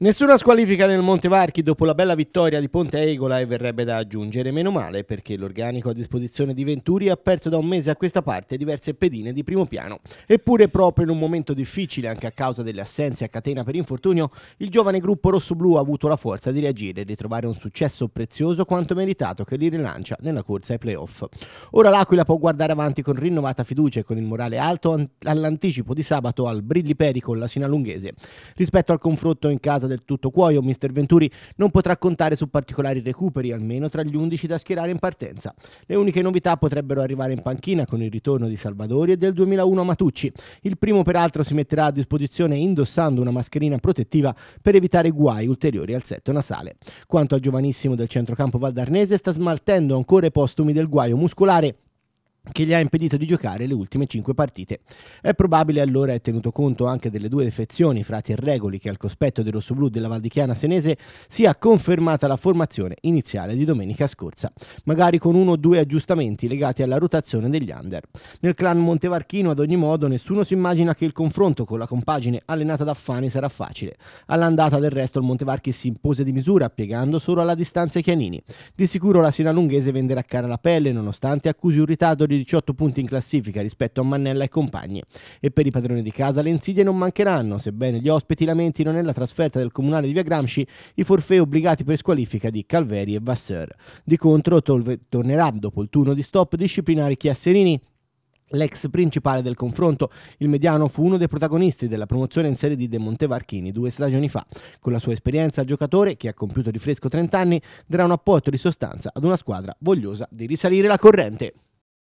Nessuna squalifica nel Montevarchi dopo la bella vittoria di Ponte Egola e verrebbe da aggiungere meno male perché l'organico a disposizione di Venturi ha perso da un mese a questa parte diverse pedine di primo piano. Eppure proprio in un momento difficile anche a causa delle assenze a catena per infortunio, il giovane gruppo rossoblu ha avuto la forza di reagire e ritrovare un successo prezioso quanto meritato che li rilancia nella corsa ai playoff. Ora l'Aquila può guardare avanti con rinnovata fiducia e con il morale alto all'anticipo di sabato al Brilli Peri con la Sinalunghese. Rispetto al confronto in casa del tutto cuoio, Mr. Venturi non potrà contare su particolari recuperi, almeno tra gli 11 da schierare in partenza. Le uniche novità potrebbero arrivare in panchina con il ritorno di Salvadori e del 2001 Matucci. Il primo peraltro si metterà a disposizione indossando una mascherina protettiva per evitare guai ulteriori al setto nasale. Quanto al giovanissimo del centrocampo valdarnese sta smaltendo ancora i postumi del guaio muscolare che gli ha impedito di giocare le ultime cinque partite. È probabile allora, e tenuto conto anche delle due defezioni, Frati e Regoli, che al cospetto del rossoblù della Valdichiana senese sia confermata la formazione iniziale di domenica scorsa, magari con uno o due aggiustamenti legati alla rotazione degli under. Nel clan Montevarchino, ad ogni modo, nessuno si immagina che il confronto con la compagine allenata da Fani sarà facile. All'andata del resto il Montevarchi si impose di misura, piegando solo alla distanza i Chianini. Di sicuro la Sinalunghese venderà cara la pelle, nonostante accusi un ritardo di 18 punti in classifica rispetto a Mannella e compagni. E per i padroni di casa le insidie non mancheranno, sebbene gli ospiti lamentino nella trasferta del comunale di Via Gramsci i forfè obbligati per squalifica di Calveri e Vasseur. Di contro tornerà dopo il turno di stop disciplinare Chiasserini L'ex principale del confronto, il mediano, fu uno dei protagonisti della promozione in Serie D De Montevarchini due stagioni fa. Con la sua esperienza giocatore, che ha compiuto di fresco 30 anni, darà un apporto di sostanza ad una squadra vogliosa di risalire la corrente.